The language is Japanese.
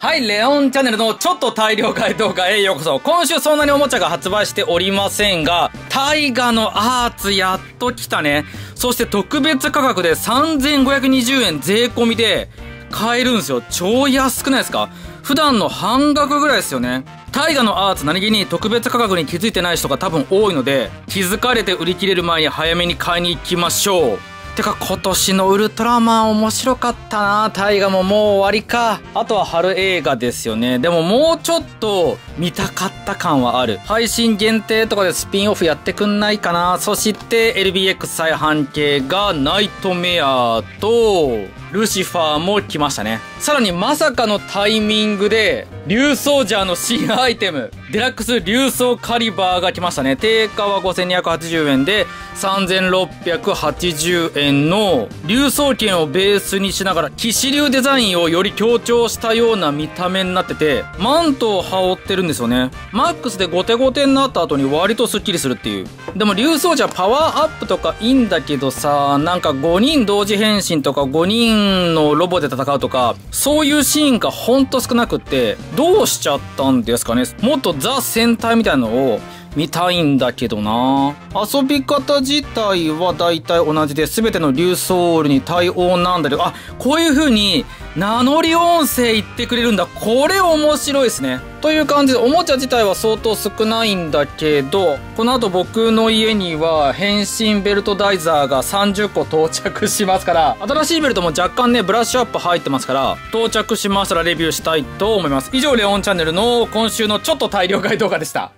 はい、レオンチャンネルのちょっと大量買い動画へようこそ。今週そんなにおもちゃが発売しておりませんが、タイガのアーツやっと来たね。そして特別価格で3520円税込みで買えるんですよ。超安くないですか？普段の半額ぐらいですよね。タイガのアーツ何気に特別価格に気づいてない人が多分多いので、気づかれて売り切れる前に早めに買いに行きましょう。てか今年のウルトラマン面白かったな大河ももう終わりか。あとは春映画ですよね。でももうちょっと見たかった感はある。配信限定とかでスピンオフやってくんないかな。そして LBX 再販系がナイトメアとルシファーも来ましたね。さらにまさかのタイミングで、竜ソジャーの新アイテム、デラックス竜ソカリバーが来ましたね。定価は5280円で、3680円の竜装剣をベースにしながら、騎士流デザインをより強調したような見た目になってて、マントを羽織ってるんですよね。マックスでゴテゴテになった後に割とスッキリするっていう。でも竜装ジャーパワーアップとかいいんだけどさ、なんか5人同時変身とか5人のロボで戦うとか、そういうシーンがほんと少なくって、どうしちゃったんですかね。もっとザ戦隊みたいなのを見たいんだけどな。遊び方自体は大体同じで全ての竜ソウルに対応なんだけどあこういう風に名乗り音声言ってくれるんだ。これ面白いですね。という感じでおもちゃ自体は相当少ないんだけどこの後僕の家には変身ベルトダイザーが30個到着しますから新しいベルトも若干ねブラッシュアップ入ってますから到着しましたらレビューしたいと思います。以上レオンチャンネルの今週のちょっと大量買い動画でした。